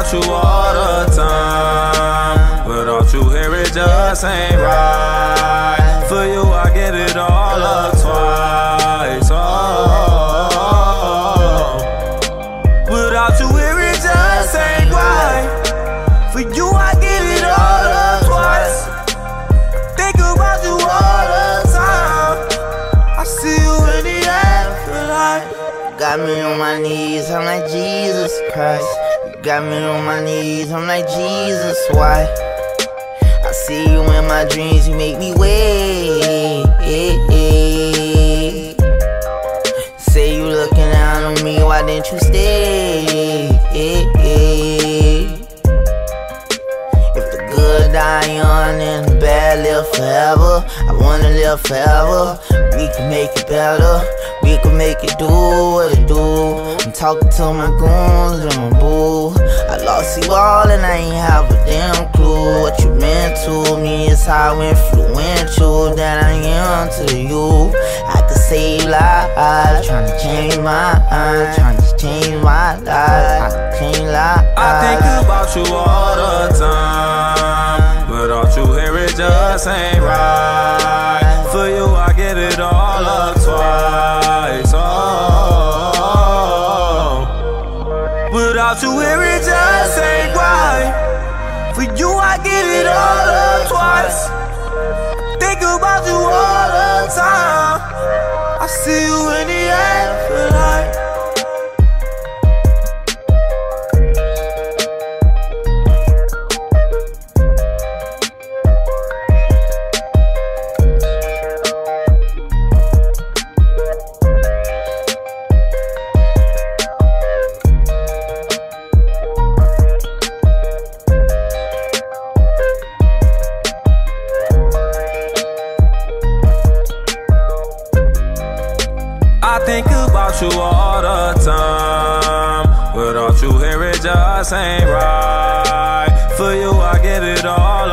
about you all the time. Without you here, it just ain't right. For you, I it all up twice. Oh, you it just ain't right. For you, I get it all up twice. Think about you all the time. I see you in the afterlife. Got me on my knees, I'm like Jesus Christ. Got me on my knees, I'm like Jesus, why? I see you in my dreams, you make me wait. Say you looking down on me, why didn't you stay? If the good die young and the bad live forever, I wanna live forever. We can make it better. We can make it do what it do. I'm talking to my goons and my boo. I lost you all and I ain't have a damn clue. What you meant to me is how influential that I am to you. I could save lives, trying to change my mind, trying to change my life. I can change lives. I think about you all the time. Without you here, it just ain't right. For you, I get it all up without you here, it just ain't right. For you, I get it all up twice. Think about you all the time. I see you in the about you all the time. Without you here, it just ain't right. For you, I give it all